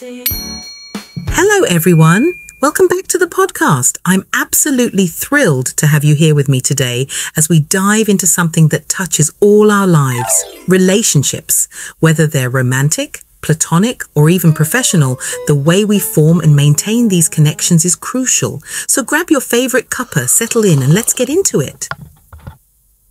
Hello, everyone. Welcome back to the podcast. I'm absolutely thrilled to have you here with me today as we dive into something that touches all our lives relationships, whether they're romantic, platonic, or even professional, the way we form and maintain these connections is crucial. So grab your favorite cuppa, settle in, and let's get into it.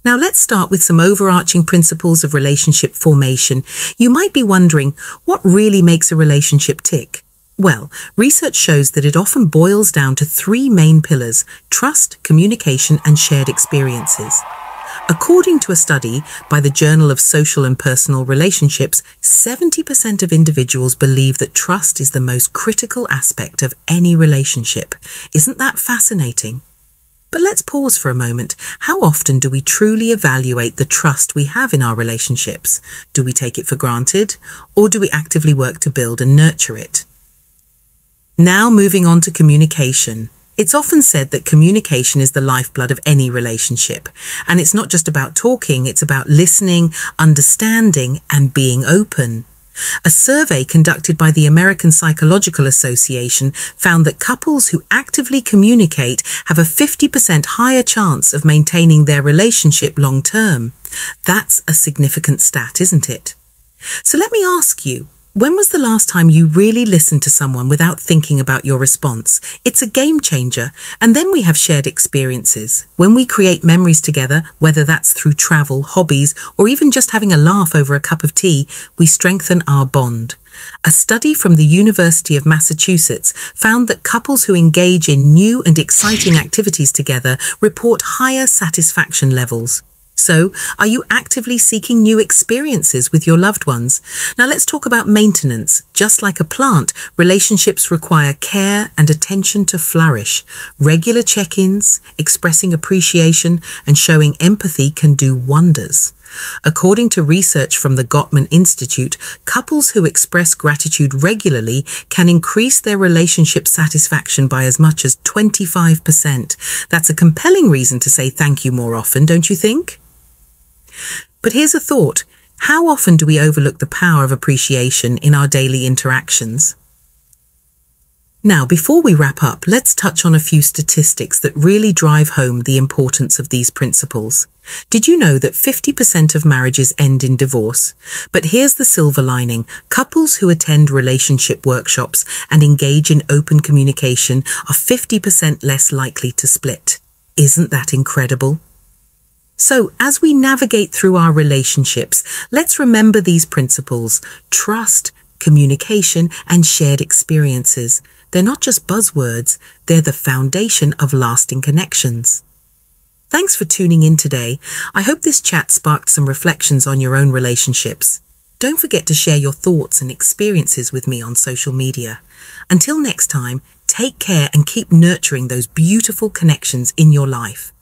Now, let's start with some overarching principles of relationship formation. You might be wondering, what really makes a relationship tick? Well, research shows that it often boils down to three main pillars trust, communication, and shared experiences. According to a study by the Journal of Social and Personal Relationships, 70% of individuals believe that trust is the most critical aspect of any relationship. Isn't that fascinating? But let's pause for a moment. How often do we truly evaluate the trust we have in our relationships? Do we take it for granted, or do we actively work to build and nurture it? Now moving on to communication. It's often said that communication is the lifeblood of any relationship. And it's not just about talking, it's about listening, understanding, and being open. A survey conducted by the American Psychological Association found that couples who actively communicate have a 50% higher chance of maintaining their relationship long term. That's a significant stat, isn't it? So let me ask you, when was the last time you really listened to someone without thinking about your response? It's a game changer. And then we have shared experiences. When we create memories together, whether that's through travel, hobbies, or even just having a laugh over a cup of tea, we strengthen our bond. A study from the University of Massachusetts found that couples who engage in new and exciting activities together report higher satisfaction levels. So, are you actively seeking new experiences with your loved ones? Now, let's talk about maintenance. Just like a plant, relationships require care and attention to flourish. Regular check ins, expressing appreciation, and showing empathy can do wonders. According to research from the Gottman Institute, couples who express gratitude regularly can increase their relationship satisfaction by as much as 25%. That's a compelling reason to say thank you more often, don't you think? But here's a thought. How often do we overlook the power of appreciation in our daily interactions? Now, before we wrap up, let's touch on a few statistics that really drive home the importance of these principles. Did you know that 50% of marriages end in divorce? But here's the silver lining. Couples who attend relationship workshops and engage in open communication are 50% less likely to split. Isn't that incredible? So, as we navigate through our relationships, let's remember these principles trust, communication, and shared experiences. They're not just buzzwords, they're the foundation of lasting connections. Thanks for tuning in today. I hope this chat sparked some reflections on your own relationships. Don't forget to share your thoughts and experiences with me on social media. Until next time, take care and keep nurturing those beautiful connections in your life.